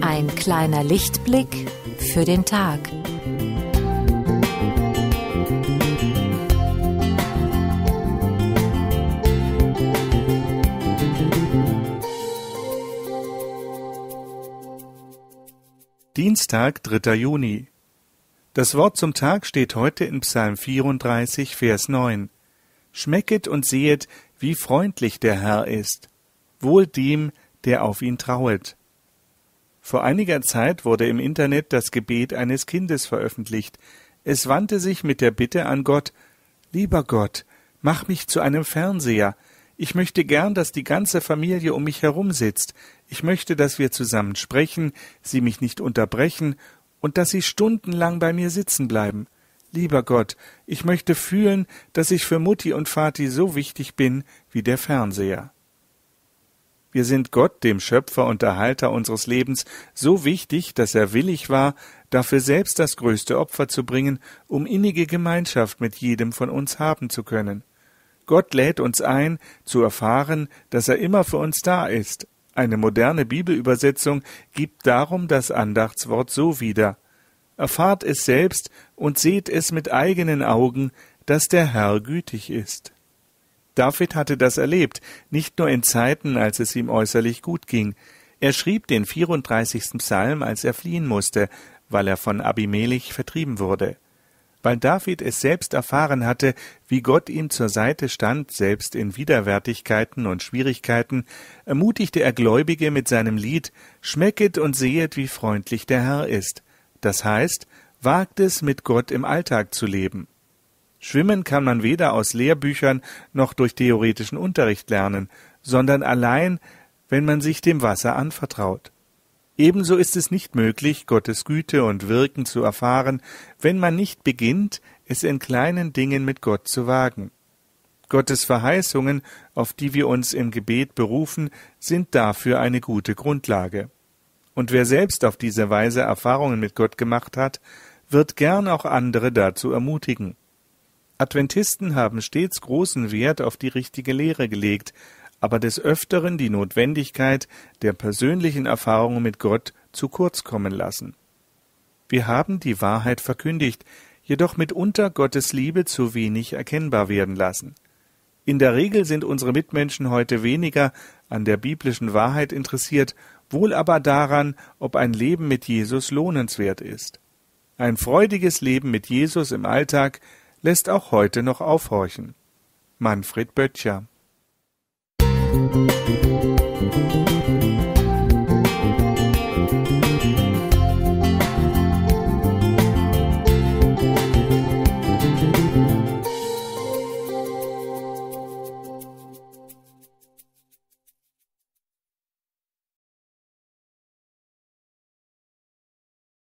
Ein kleiner Lichtblick für den Tag. Dienstag, 3. Juni. Das Wort zum Tag steht heute in Psalm 34, Vers 9. Schmecket und sehet, wie freundlich der Herr ist. Wohl dem, der auf ihn trauet. Vor einiger Zeit wurde im Internet das Gebet eines Kindes veröffentlicht. Es wandte sich mit der Bitte an Gott, Lieber Gott, mach mich zu einem Fernseher. Ich möchte gern, dass die ganze Familie um mich herum sitzt. Ich möchte, dass wir zusammen sprechen, Sie mich nicht unterbrechen und dass Sie stundenlang bei mir sitzen bleiben. Lieber Gott, ich möchte fühlen, dass ich für Mutti und Vati so wichtig bin wie der Fernseher. Wir sind Gott, dem Schöpfer und Erhalter unseres Lebens, so wichtig, dass er willig war, dafür selbst das größte Opfer zu bringen, um innige Gemeinschaft mit jedem von uns haben zu können. Gott lädt uns ein, zu erfahren, dass er immer für uns da ist. Eine moderne Bibelübersetzung gibt darum das Andachtswort so wieder. Erfahrt es selbst und seht es mit eigenen Augen, dass der Herr gütig ist. David hatte das erlebt, nicht nur in Zeiten, als es ihm äußerlich gut ging. Er schrieb den 34. Psalm, als er fliehen musste, weil er von Abimelech vertrieben wurde weil David es selbst erfahren hatte, wie Gott ihm zur Seite stand, selbst in Widerwärtigkeiten und Schwierigkeiten, ermutigte er Gläubige mit seinem Lied Schmecket und sehet, wie freundlich der Herr ist. Das heißt, wagt es, mit Gott im Alltag zu leben. Schwimmen kann man weder aus Lehrbüchern noch durch theoretischen Unterricht lernen, sondern allein, wenn man sich dem Wasser anvertraut. Ebenso ist es nicht möglich, Gottes Güte und Wirken zu erfahren, wenn man nicht beginnt, es in kleinen Dingen mit Gott zu wagen. Gottes Verheißungen, auf die wir uns im Gebet berufen, sind dafür eine gute Grundlage. Und wer selbst auf diese Weise Erfahrungen mit Gott gemacht hat, wird gern auch andere dazu ermutigen. Adventisten haben stets großen Wert auf die richtige Lehre gelegt, aber des Öfteren die Notwendigkeit der persönlichen Erfahrungen mit Gott zu kurz kommen lassen. Wir haben die Wahrheit verkündigt, jedoch mitunter Gottes Liebe zu wenig erkennbar werden lassen. In der Regel sind unsere Mitmenschen heute weniger an der biblischen Wahrheit interessiert, wohl aber daran, ob ein Leben mit Jesus lohnenswert ist. Ein freudiges Leben mit Jesus im Alltag lässt auch heute noch aufhorchen. Manfred Böttcher.